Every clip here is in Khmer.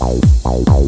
Hey, hey.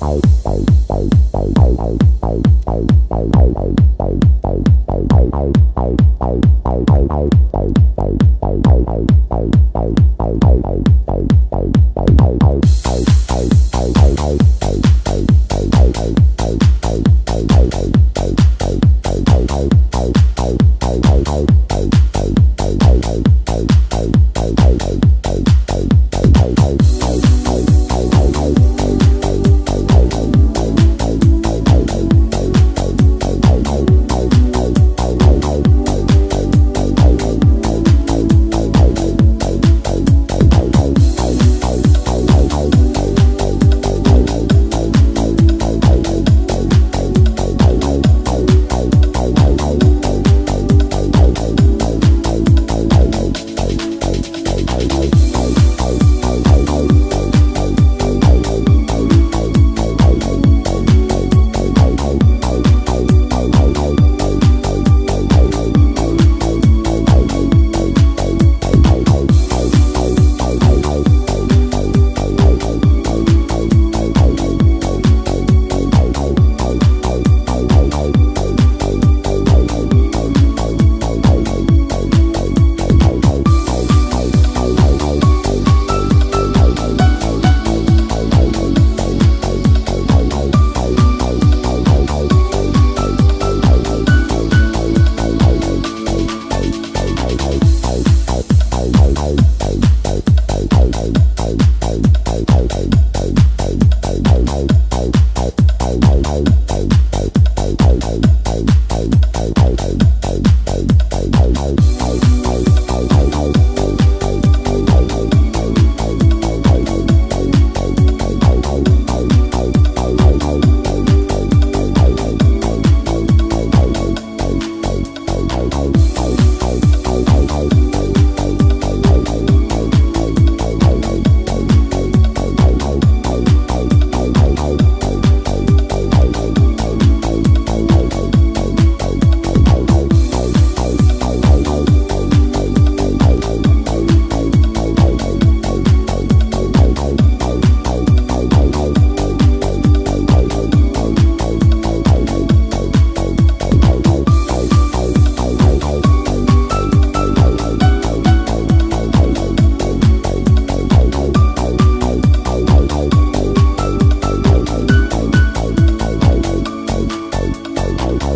Bye.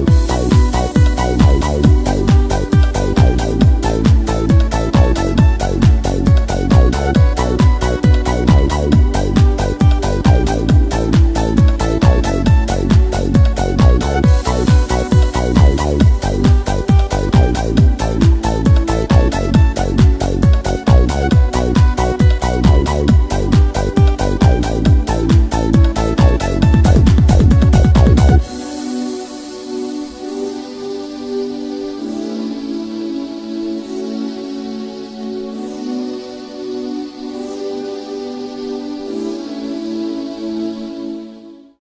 Oh,